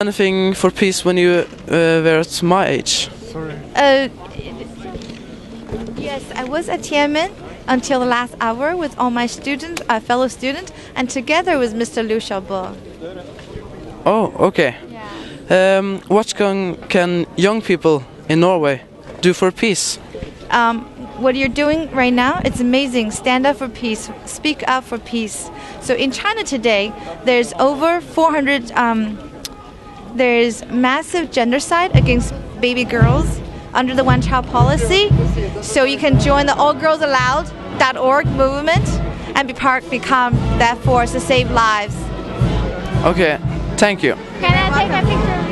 anything for peace when you uh, were at my age? Uh, yes, I was at Tiananmen until the last hour with all my students, uh, fellow students, and together with Mr. Liu Xiaobo. Oh, okay. Um, what can, can young people in Norway do for peace? Um, what you're doing right now, it's amazing. Stand up for peace. Speak up for peace. So in China today, there's over 400. Um, there's massive genocide against baby girls under the one-child policy. So you can join the allgirlsallowed.org movement and be part, become that force to save lives. Okay, thank you. Can I take a picture